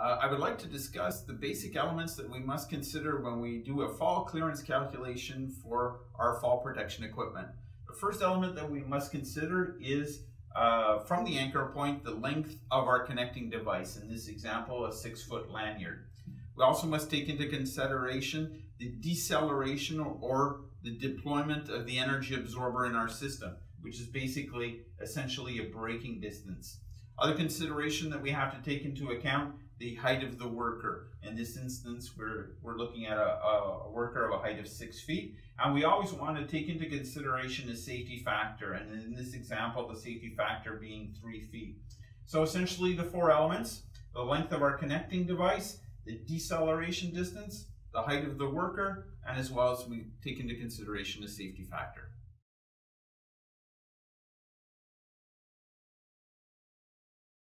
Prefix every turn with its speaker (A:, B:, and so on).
A: Uh, I would like to discuss the basic elements that we must consider when we do a fall clearance calculation for our fall protection equipment. The first element that we must consider is uh, from the anchor point, the length of our connecting device. In this example, a six foot lanyard. We also must take into consideration the deceleration or, the deployment of the energy absorber in our system, which is basically essentially a braking distance. Other consideration that we have to take into account the height of the worker. In this instance, we're, we're looking at a, a, worker of a height of six feet. And we always want to take into consideration the safety factor. And in this example, the safety factor being three feet. So essentially the four elements, the length of our connecting device, the deceleration distance, the height of the worker, and as well as we take into consideration the safety factor.